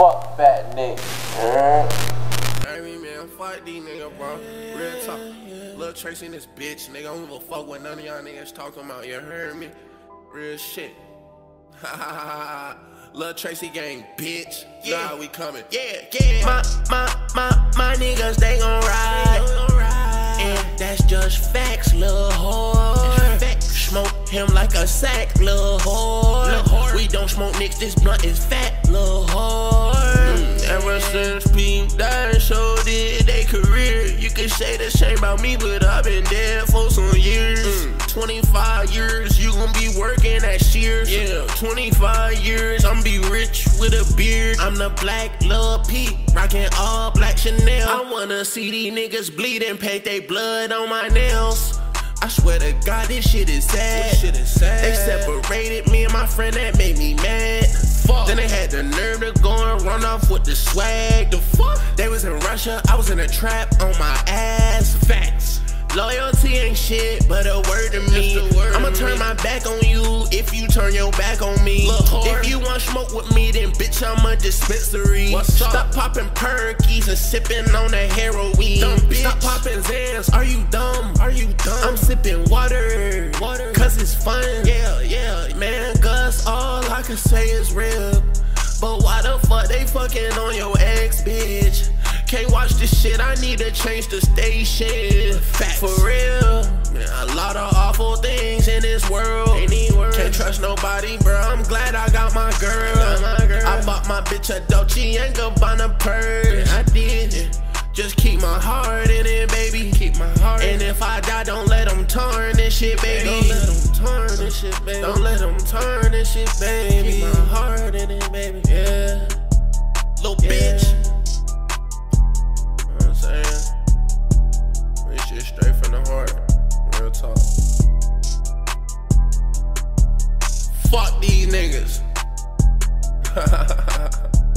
Fuck that nigga. I mean, man, fuck these niggas, bro. Real talk. Lil Tracy and this bitch, nigga. I don't give a fuck what none of y'all niggas talking about. You heard me? Real shit. Ha ha ha ha. Lil Tracy gang, bitch. Yeah, nah, we coming. Yeah, yeah. My, my, my, my niggas, they gon' ride. And that's just facts, lil' whore. Smoke him like a sack, lil' whore. We don't smoke nicks, this blunt is fat, lil' whore. Mm, ever since Peep died, so did they career. You can say the same about me, but I've been dead for some years. Mm, 25 years, you gon' be working at Sears. Yeah, 25 years, I'm be rich with a beard. I'm the black Lil Peep, rockin' all black Chanel. I wanna see these niggas bleed and paint they blood on my nails. I swear to God, this shit is sad. This shit is sad. They separated me and my friend, that made me mad. Fuck. Then they had the nerve to go and run off with the swag. The fuck? They was in Russia, I was in a trap on my ass. Facts. Loyalty ain't shit, but a word to me. word I'ma to turn me. my back on you if you turn your back on me. If you want smoke with me, then bitch, I'm a dispensary. Stop popping perkies and sipping on that heroin. Dumb bitch. It's fun. Yeah, yeah. Man, Gus, all I can say is real. But why the fuck they fucking on your ex, bitch? Can't watch this shit, I need to change the station. Facts. For real. Man, a lot of awful things in this world. Can't trust nobody, bro. I'm glad I got my girl. got my girl. I bought my bitch a Dolce and Gabbana purse. I did. Yeah. Just keep my heart in it, baby. Keep my heart. And if I die, don't let them turn this shit, baby. Shit, baby. Don't let them turn this shit, baby. Keep my heart in it, baby. Yeah. Little Yeah. bitch. You know what I'm saying? This shit straight from the heart. Real talk. Fuck these niggas.